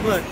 look.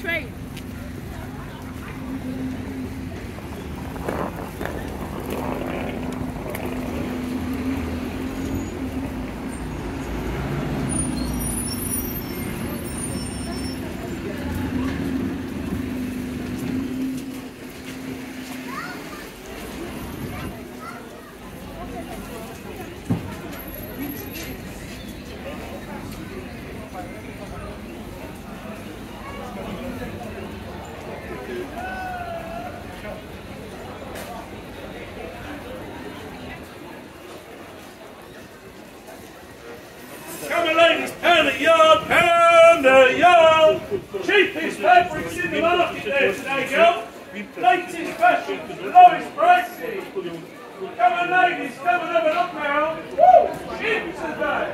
Train. Come on, ladies, pound a yard, pound a yard. Cheapest fabrics in the market there today, girl. Latest fashion, lowest prices. Come on, ladies, come and have a look round. Woo! Cheap today.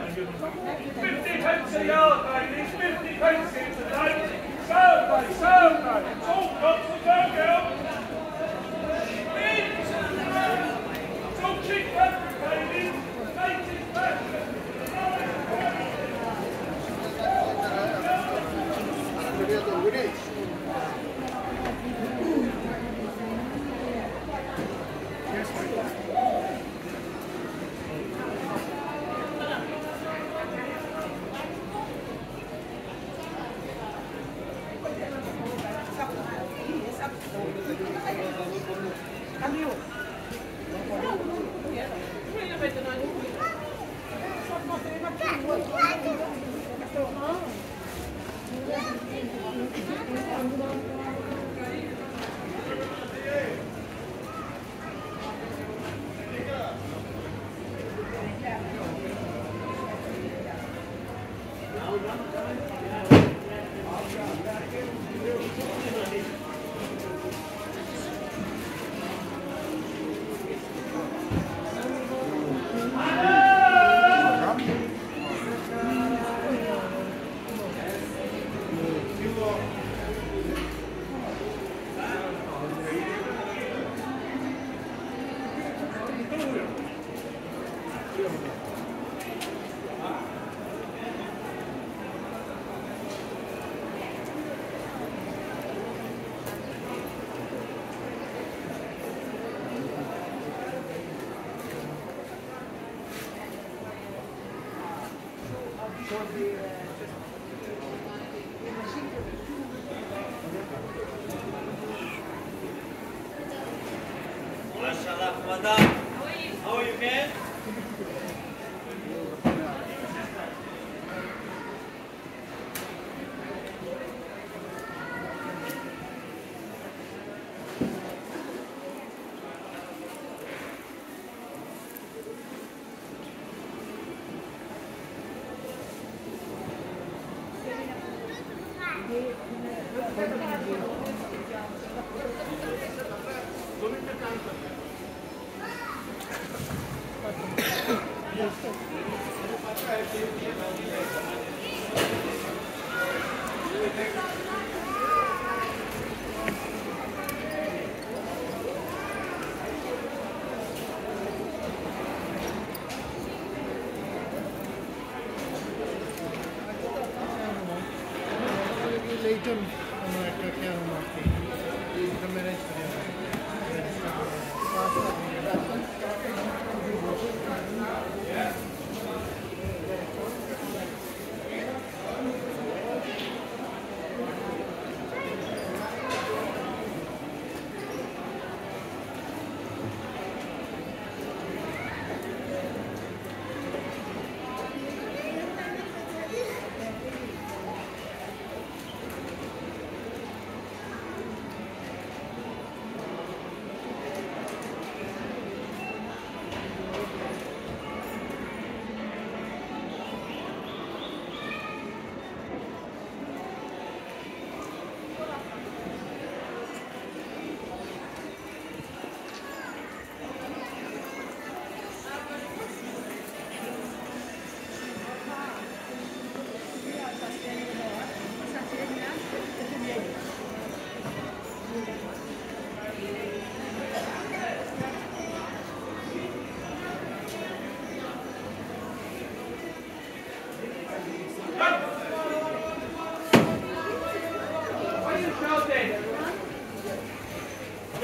50 pence a yard, ladies, 50 pence today. Saturday. It's all got to go, girl. it is.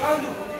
Quando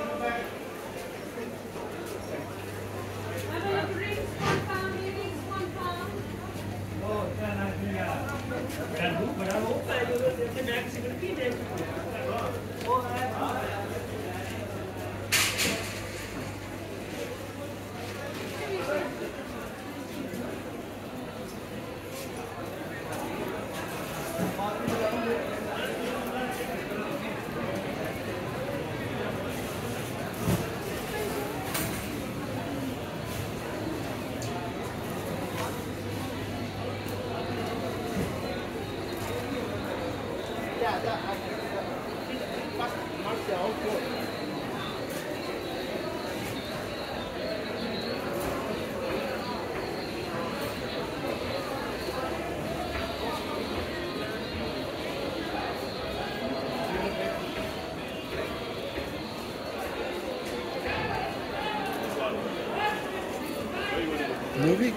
Movie?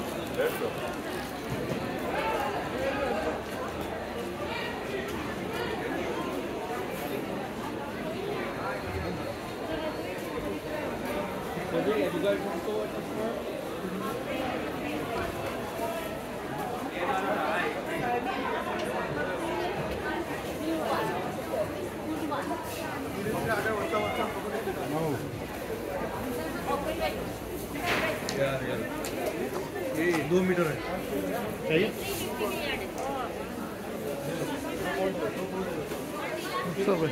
Sobre.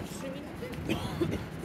na 3 minuty?